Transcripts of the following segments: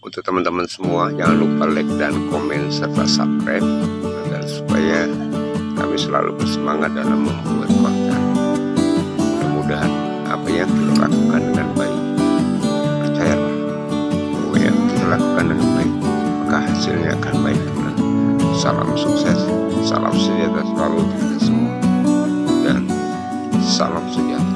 untuk teman-teman semua jangan lupa like dan komen serta subscribe agar supaya kami selalu bersemangat dalam membuat konten. Mudah-mudahan apa yang kita lakukan dengan baik. Percayalah bahwa yang kita lakukan dengan baik maka hasilnya akan baik salam sukses salam sejahtera selalu untuk kita semua. Dan salam sejahtera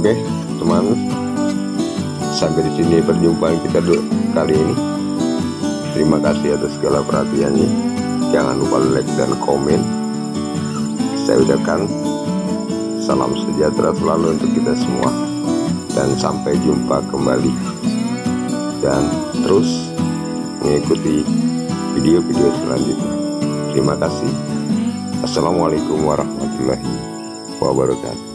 Oke, teman. Sampai di sini perjumpaan kita kali ini. Terima kasih atas segala perhatiannya. Jangan lupa like dan komen. Saya ucapkan salam sejahtera selalu untuk kita semua. Dan sampai jumpa kembali. Dan terus mengikuti video-video selanjutnya. Terima kasih. Assalamualaikum warahmatullahi wabarakatuh